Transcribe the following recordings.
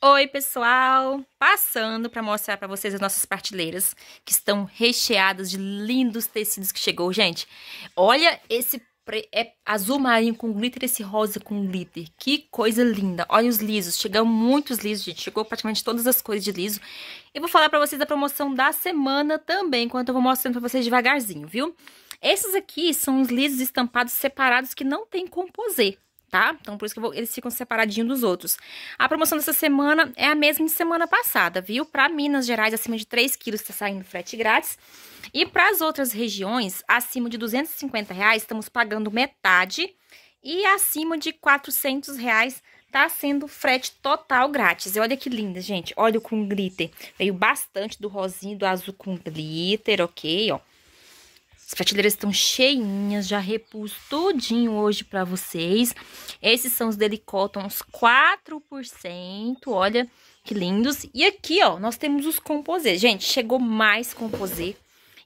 Oi, pessoal! Passando para mostrar para vocês as nossas partilheiras que estão recheadas de lindos tecidos que chegou. Gente, olha esse é azul marinho com glitter, esse rosa com glitter. Que coisa linda! Olha os lisos, chegam muitos lisos, gente. Chegou praticamente todas as cores de liso. E vou falar para vocês da promoção da semana também, enquanto eu vou mostrando para vocês devagarzinho, viu? Esses aqui são os lisos estampados separados que não tem composê tá? Então, por isso que vou, eles ficam separadinhos dos outros. A promoção dessa semana é a mesma de semana passada, viu? Para Minas Gerais, acima de 3 quilos, está saindo frete grátis. E para as outras regiões, acima de 250 reais, estamos pagando metade. E acima de 400 reais, tá sendo frete total grátis. E olha que linda, gente. Olha com glitter. Veio bastante do rosinho do azul com glitter, ok, ó. As prateleiras estão cheinhas, já repus tudinho hoje para vocês. Esses são os Delicotons 4%, olha que lindos. E aqui, ó, nós temos os composê. Gente, chegou mais composê.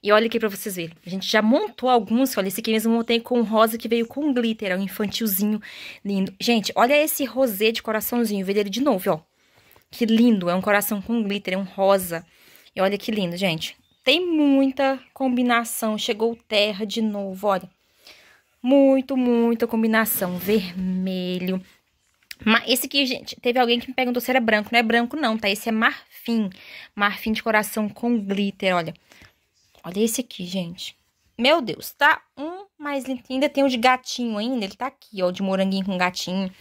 E olha aqui pra vocês verem. A gente já montou alguns. Olha, esse aqui mesmo montei com rosa que veio com glitter. É um infantilzinho lindo. Gente, olha esse rosê de coraçãozinho. Vê ele de novo, ó. Que lindo. É um coração com glitter, é um rosa. E olha que lindo, gente. Tem muita combinação. Chegou terra de novo, olha. Muito, muita combinação. Vermelho. Esse aqui, gente, teve alguém que me perguntou se era branco. Não é branco, não, tá? Esse é marfim. Marfim de coração com glitter, olha. Olha esse aqui, gente. Meu Deus, tá um mais lindo. Ainda tem o de gatinho ainda, ele tá aqui, ó, de moranguinho com gatinho.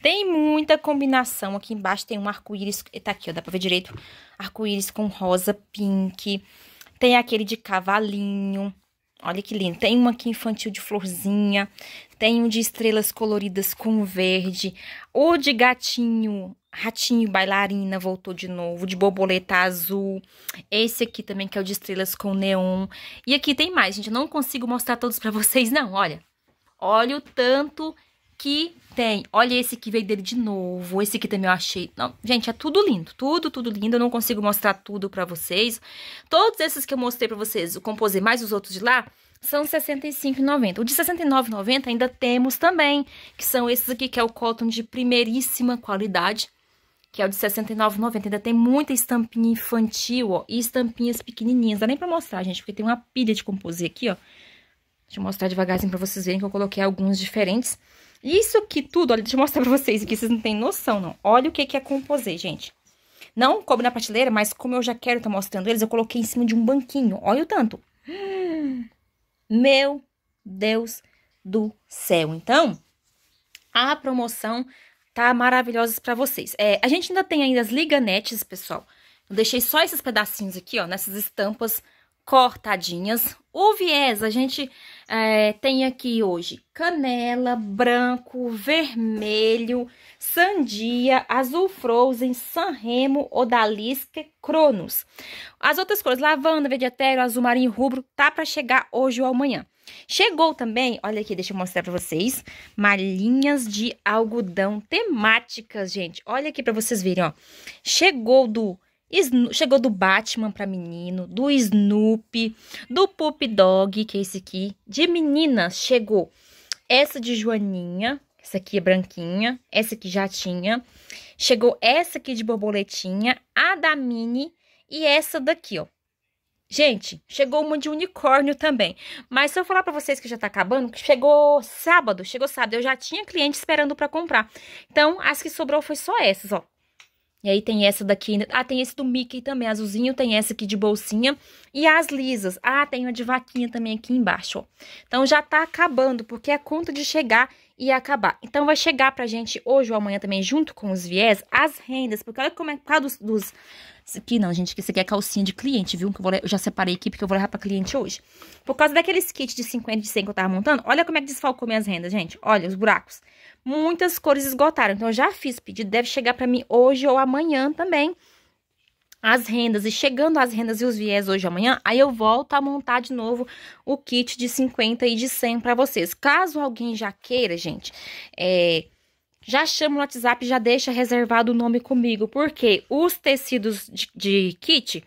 Tem muita combinação. Aqui embaixo tem um arco-íris, tá aqui, ó, dá pra ver direito. Arco-íris com rosa, pink. Tem aquele de cavalinho. Olha que lindo. Tem uma aqui infantil de florzinha. Tem um de estrelas coloridas com verde. O de gatinho, ratinho bailarina voltou de novo. De borboleta azul. Esse aqui também que é o de estrelas com neon. E aqui tem mais, gente. Eu não consigo mostrar todos pra vocês, não. Olha. Olha o tanto que tem. Olha esse que veio dele de novo. Esse aqui também eu achei. Não, gente, é tudo lindo. Tudo, tudo lindo. Eu não consigo mostrar tudo pra vocês. Todos esses que eu mostrei pra vocês, o Composê mais os outros de lá, são R$ 65,90. O de R$ 69,90 ainda temos também, que são esses aqui, que é o cotton de primeiríssima qualidade, que é o de R$ 69,90. Ainda tem muita estampinha infantil, ó, e estampinhas pequenininhas. Dá nem pra mostrar, gente, porque tem uma pilha de Composê aqui, ó. Deixa eu mostrar devagarzinho pra vocês verem que eu coloquei alguns diferentes. Isso aqui tudo, olha, deixa eu mostrar pra vocês aqui, vocês não têm noção, não. Olha o que, que é composê, gente. Não coube na prateleira, mas como eu já quero estar tá mostrando eles, eu coloquei em cima de um banquinho. Olha o tanto. meu Deus do céu. Então, a promoção tá maravilhosa para vocês. É, a gente ainda tem ainda as liganetes, pessoal. Eu deixei só esses pedacinhos aqui, ó, nessas estampas cortadinhas. O viés, a gente é, tem aqui hoje canela, branco, vermelho, sandia, azul frozen, sanremo, odalisca, cronos. As outras cores, lavanda, vegetério, azul marinho, rubro, tá para chegar hoje ou amanhã. Chegou também, olha aqui, deixa eu mostrar para vocês, malhinhas de algodão temáticas, gente. Olha aqui para vocês verem, ó. Chegou do chegou do Batman para menino, do Snoopy, do Pup Dog, que é esse aqui. De meninas chegou essa de Joaninha, essa aqui é branquinha, essa aqui já tinha. Chegou essa aqui de borboletinha, a da Mini e essa daqui, ó. Gente, chegou uma de unicórnio também. Mas se eu falar pra vocês que já tá acabando, chegou sábado, chegou sábado. Eu já tinha cliente esperando pra comprar. Então, as que sobrou foi só essas, ó. E aí tem essa daqui, ah, tem esse do Mickey também, azulzinho, tem essa aqui de bolsinha. E as lisas, ah, tem uma de vaquinha também aqui embaixo, ó. Então já tá acabando, porque é conta de chegar e acabar. Então vai chegar pra gente hoje ou amanhã também, junto com os viés, as rendas, porque olha como é, por causa dos, dos aqui não, gente, que isso aqui é calcinha de cliente, viu? Que eu, vou, eu já separei aqui porque eu vou levar pra cliente hoje. Por causa daqueles kits de 50 de 100 que eu tava montando, olha como é que desfalcou minhas rendas, gente. Olha os buracos. Muitas cores esgotaram, então eu já fiz pedido, deve chegar pra mim hoje ou amanhã também as rendas. E chegando as rendas e os viés hoje ou amanhã, aí eu volto a montar de novo o kit de 50 e de 100 para vocês. Caso alguém já queira, gente, é, já chama no WhatsApp, já deixa reservado o nome comigo, porque os tecidos de, de kit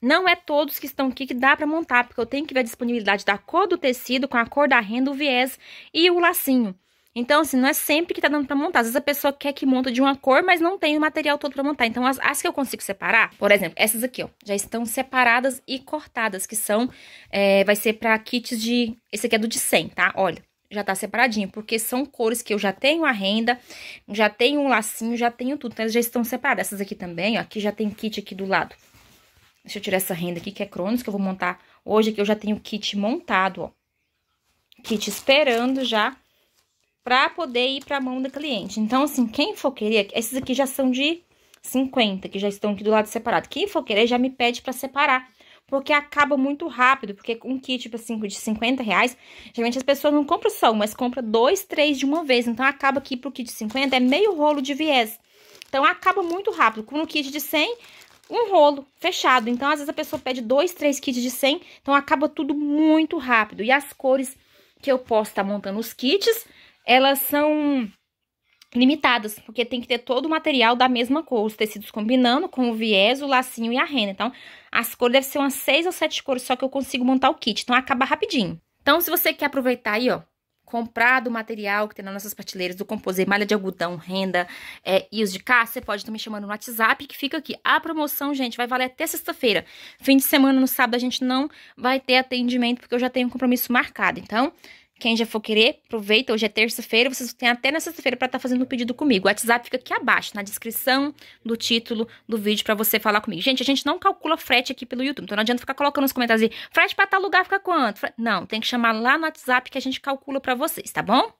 não é todos que estão aqui que dá para montar, porque eu tenho que ver a disponibilidade da cor do tecido com a cor da renda, o viés e o lacinho. Então, assim, não é sempre que tá dando pra montar. Às vezes a pessoa quer que monta de uma cor, mas não tem o material todo pra montar. Então, as, as que eu consigo separar, por exemplo, essas aqui, ó, já estão separadas e cortadas, que são, é, vai ser pra kits de, esse aqui é do de 100, tá? Olha, já tá separadinho, porque são cores que eu já tenho a renda, já tenho um lacinho, já tenho tudo, então elas já estão separadas. Essas aqui também, ó, aqui já tem kit aqui do lado. Deixa eu tirar essa renda aqui, que é Cronos, que eu vou montar hoje, aqui eu já tenho kit montado, ó. Kit esperando já para poder ir para a mão da cliente. Então, assim, quem for querer, esses aqui já são de 50, que já estão aqui do lado separado. Quem for querer já me pede para separar, porque acaba muito rápido, porque um kit, tipo assim, de 50 reais, geralmente as pessoas não compram só um, mas compram dois, três de uma vez. Então, acaba aqui pro kit de 50 é meio rolo de viés. Então, acaba muito rápido. Com um kit de 100, um rolo fechado. Então, às vezes a pessoa pede dois, três kits de 100, então acaba tudo muito rápido. E as cores que eu posso estar tá montando os kits elas são limitadas, porque tem que ter todo o material da mesma cor, os tecidos combinando com o viés, o lacinho e a renda. Então, as cores devem ser umas seis ou sete cores, só que eu consigo montar o kit, então acaba rapidinho. Então, se você quer aproveitar aí, ó, comprar do material que tem nas nossas prateleiras, do composê, malha de algodão, renda é, e os de cá, você pode estar me chamando no WhatsApp, que fica aqui. A promoção, gente, vai valer até sexta-feira. Fim de semana, no sábado, a gente não vai ter atendimento, porque eu já tenho um compromisso marcado. Então, quem já for querer, aproveita. Hoje é terça-feira, vocês têm até na sexta-feira para estar tá fazendo o pedido comigo. O WhatsApp fica aqui abaixo, na descrição do título do vídeo para você falar comigo. Gente, a gente não calcula frete aqui pelo YouTube, então não adianta ficar colocando nos comentários aí, frete para tal lugar fica quanto? Não, tem que chamar lá no WhatsApp que a gente calcula para vocês, tá bom?